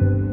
you.